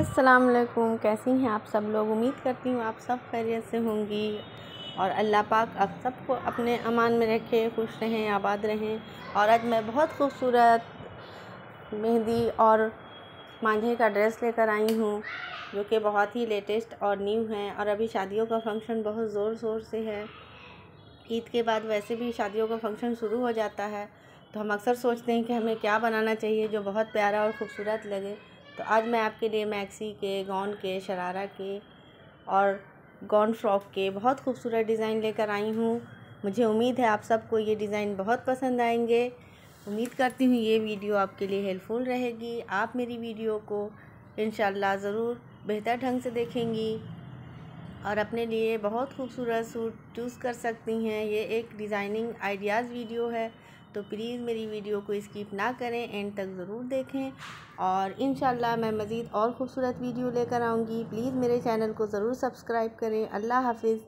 अस्सलाम वालेकुम कैसी हैं आप सब लोग? उम्मीद करती हूँ आप सब खैरियत से होंगी और अल्लाह पाक आप सबको अपने अमान में रखे, खुश रहें, आबाद रहें। और आज मैं बहुत खूबसूरत मेहंदी और मांझे का ड्रेस लेकर आई हूँ, जो कि बहुत ही लेटेस्ट और न्यू है। और अभी शादियों का फ़ंक्शन बहुत ज़ोर शोर से है। ईद के बाद वैसे भी शादियों का फ़ंक्शन शुरू हो जाता है तो हम अक्सर सोचते हैं कि हमें क्या बनाना चाहिए जो बहुत प्यारा और ख़ूबसूरत लगे। तो आज मैं आपके लिए मैक्सी के, गौन के, शरारा के और गौन फ्रॉक के बहुत खूबसूरत डिज़ाइन लेकर आई हूँ। मुझे उम्मीद है आप सबको ये डिज़ाइन बहुत पसंद आएँगे। उम्मीद करती हूँ ये वीडियो आपके लिए हेल्पफुल रहेगी। आप मेरी वीडियो को इन ज़रूर बेहतर ढंग से देखेंगी। और अपने लिए बहुत खूबसूरत सूट चूज़ कर सकती हैं। ये एक डिज़ाइनिंग आइडियाज़ वीडियो है तो प्लीज़ मेरी वीडियो को स्किप ना करें, एंड तक ज़रूर देखें। और इन मैं मज़ीद और ख़ूबसूरत वीडियो लेकर आऊँगी। प्लीज़ मेरे चैनल को ज़रूर सब्सक्राइब करें। अल्लाह हाफिज़।